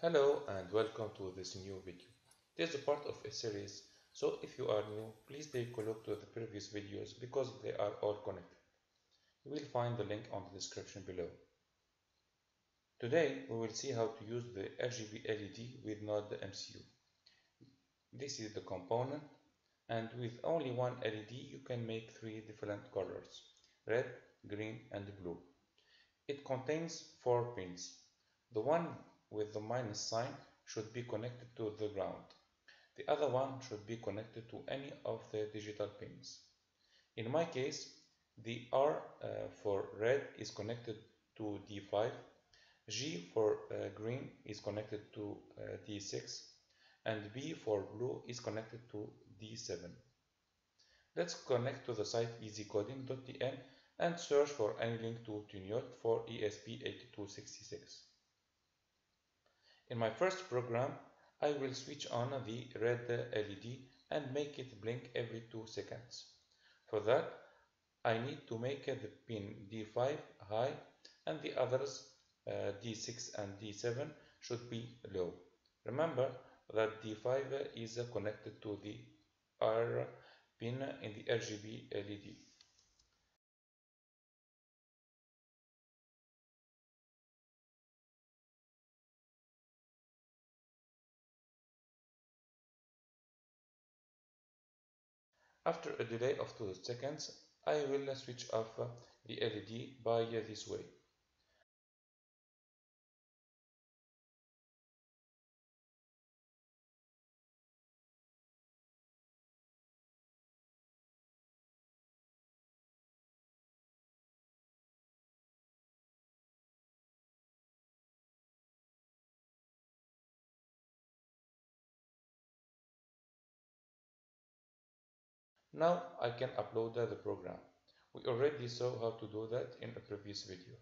Hello and welcome to this new video. This is a part of a series, so if you are new, please take a look to the previous videos because they are all connected. You will find the link on the description below. Today we will see how to use the RGB LED with Node MCU. This is the component and with only one LED you can make three different colors, red, green and blue. It contains four pins. The one with the minus sign should be connected to the ground. The other one should be connected to any of the digital pins. In my case, the R uh, for red is connected to D5, G for uh, green is connected to uh, D6, and B for blue is connected to D7. Let's connect to the site easycoding.tn and search for any link to Tuniot for ESP8266. In my first program, I will switch on the red LED and make it blink every 2 seconds. For that, I need to make the pin D5 high and the others uh, D6 and D7 should be low. Remember that D5 is connected to the R pin in the RGB LED. After a delay of 2 seconds, I will switch off the LED by this way. Now I can upload the program. We already saw how to do that in a previous video.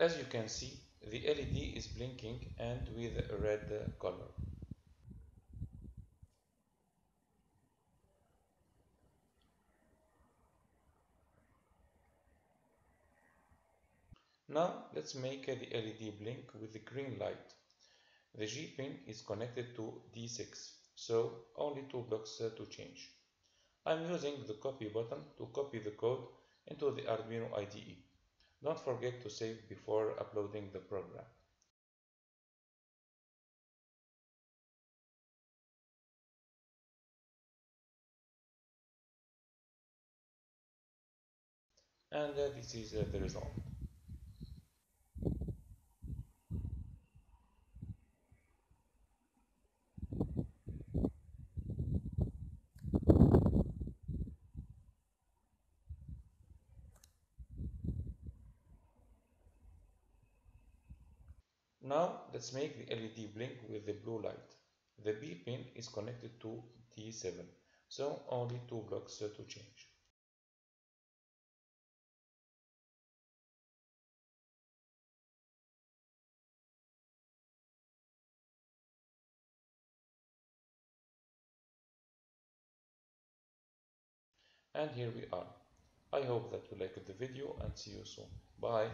As you can see, the LED is blinking and with a red color. Now let's make the LED blink with the green light. The G pin is connected to D6, so only two blocks to change. I'm using the copy button to copy the code into the Arduino IDE. Don't forget to save before uploading the program. And uh, this is uh, the result. Now let's make the LED blink with the blue light. The B pin is connected to D7, so only two blocks to change. And here we are. I hope that you liked the video and see you soon. Bye.